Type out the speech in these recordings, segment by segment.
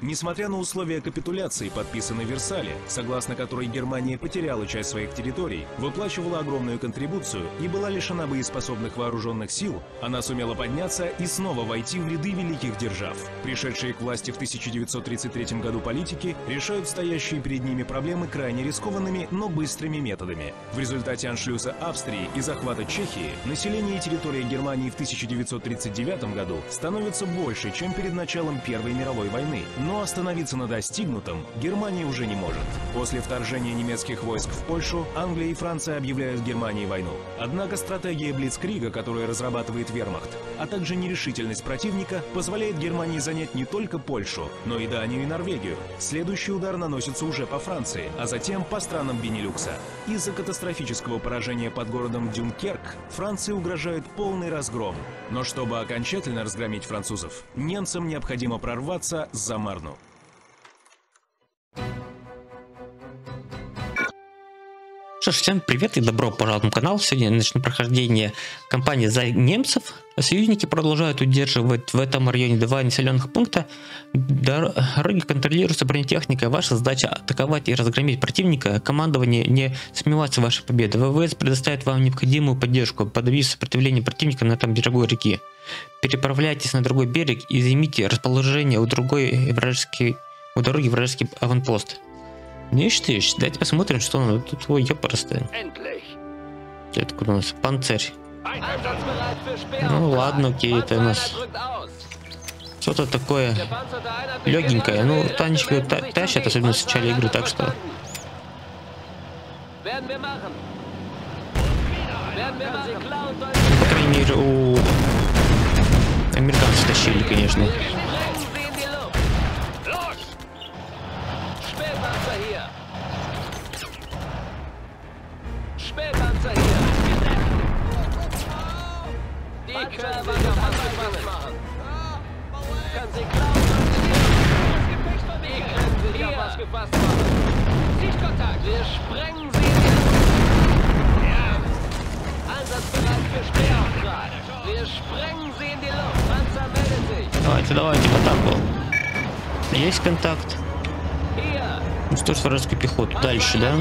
Несмотря на условия капитуляции, подписанной в Версале, согласно которой Германия потеряла часть своих территорий, выплачивала огромную контрибуцию и была лишена боеспособных вооруженных сил, она сумела подняться и снова войти в ряды великих держав. Пришедшие к власти в 1933 году политики решают стоящие перед ними проблемы крайне рискованными, но быстрыми методами. В результате аншлюза Австрии и захвата Чехии население и территория Германии в 1939 году становится больше, чем перед началом Первой мировой войны, но остановиться на достигнутом Германия уже не может. После вторжения немецких войск в Польшу Англия и Франция объявляют Германии войну. Однако стратегия Блицкрига, которую разрабатывает Вермахт, а также нерешительность противника позволяет Германии занять не только Польшу, но и Данию и Норвегию. Следующий удар наносится уже по Франции, а затем по странам Бенилюкса. Из-за катастрофического поражения под городом Дюнкерк Франции угрожает полный разгром. Но чтобы окончательно разгромить французов, немцам необходимо прорваться за Марну. Что ж, всем привет и добро пожаловать на канал. Сегодня начну прохождение кампании за немцев. Союзники продолжают удерживать в этом районе два населенных пункта. Дороги контролируются бронетехникой. Ваша задача атаковать и разгромить противника. Командование не сомневается вашей победе. ВВС предоставит вам необходимую поддержку. Подавив сопротивление противника на этом берегу реки. Переправляйтесь на другой берег и займите расположение у другой вражеский, у дороги вражеский аванпост. Ниш тыш, давайте посмотрим, что он тут его ёпрсты. Это откуда у нас? Панцирь. Ну ладно, окей, это у нас что-то такое легенькое. Ну, танчик та тащит, особенно в начале игры, так что... По крайней мере, у американцев тащили, конечно. Давайте, давайте, в атаку. Есть контакт. Ну что ж, вражеская пехота. Дальше, да?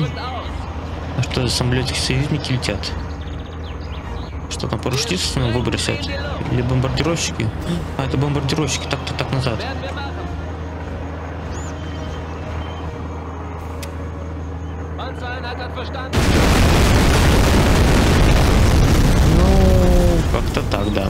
А что за самолетики союзники летят? Что там, парашютисты выбросят? Или бомбардировщики? А, это бомбардировщики, так-то так назад. Ну, как-то так, да.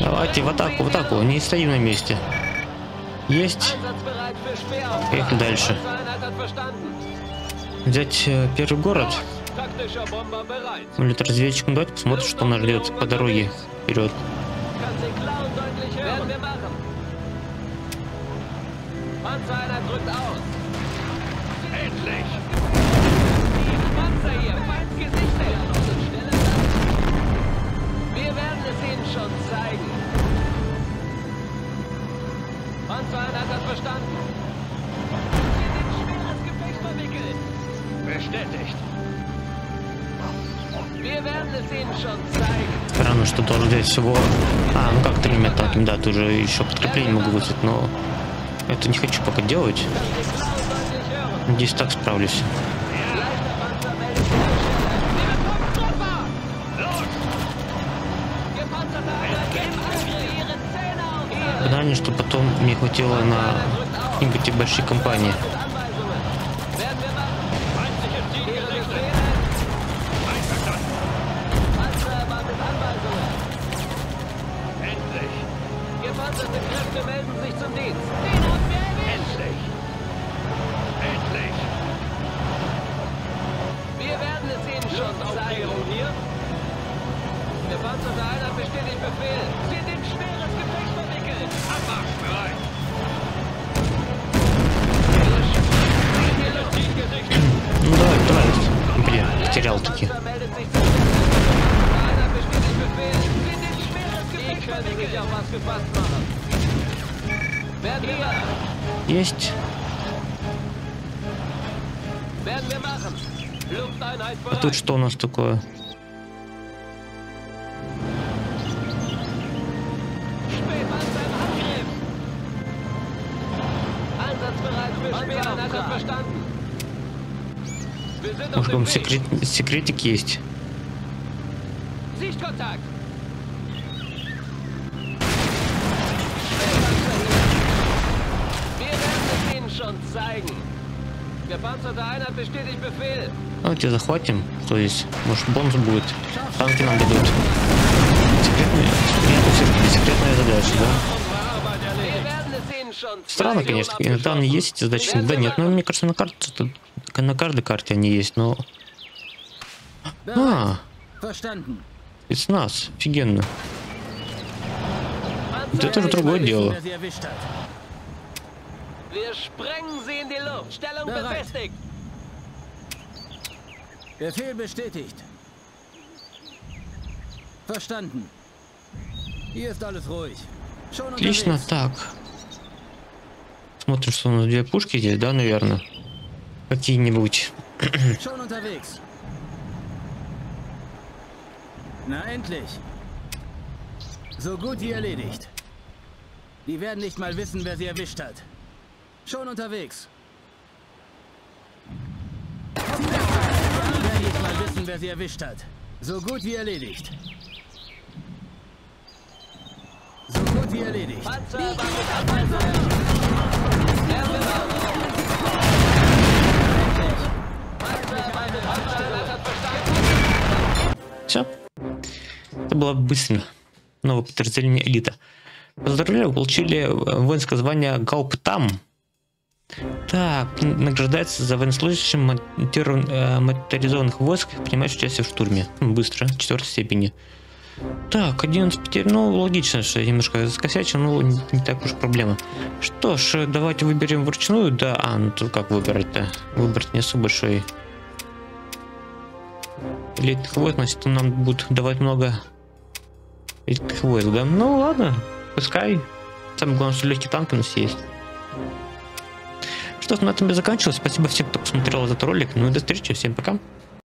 Давайте в атаку, в атаку, не стоим на месте. Есть. Поехали дальше. Взять э, первый город. Или разведчиком давайте посмотрим, что нас ждет по дороге вперед. Wir werden es ihnen schon zeigen. Verstanden. Wir sind schweres Gefecht verwickelt. Bestätigt. Странно, что должен взять всего... А, ну как тремя атаками, да, тут уже еще подкрепление могу вызвать, но... Это не хочу пока делать. Надеюсь, так справлюсь. Банально, что потом мне хватило на какие-нибудь большие компании. Gepanzerte Kräfte melden sich Есть. А тут что у нас такое? Может, там секрет, секретик есть? Давайте захватим. Что здесь? Может, бонус будет? Танки нам дадут. Секретная, это все секретная задача, да? Странно, конечно. Иногда они есть, эти задачи, иногда нет. Но мне кажется, на карте, на каждой карте они есть, но... А, Verstanden. спецназ. Офигенно. Вот это уже другое дело. Wir sprengen sie in die Luft. Stellung Bereit. befestigt. Befehl bestätigt. Verstanden. Hier ist alles ruhig. Schon Отлично, unterwegs. так. Смотрим, что у нас две пушки здесь, да, наверное? Какие-нибудь. Schon unterwegs. Na endlich. So gut wie erledigt. Die werden nicht mal wissen, wer sie erwischt hat. Schon unterwegs. Die werden nicht mal wissen, wer sie erwischt hat. So gut wie erledigt. So gut wie erledigt. Panzer. Panzer. Все. Это было быстро. Новое подразделение элита. Поздравляю, получили э, воинское звание Гауптам. Так, награждается за военнослужащим монтиров- э, моторизованных войск, принимающих участие в штурме. Быстро, четвертой степени. Так, 11 потерь. Ну, логично, что я немножко скосячил, но не, не так уж проблема. Что ж, давайте выберем вручную. Да, а, ну тут как выбрать-то? Выбрать не особо большой элитных войск, значит, нам будут давать много элитных войск, да? Ну ладно, пускай. Самое главное, что легкие танки у нас есть. Что на этом я заканчиваю. Спасибо всем, кто посмотрел этот ролик. Ну и до встречи. Всем пока.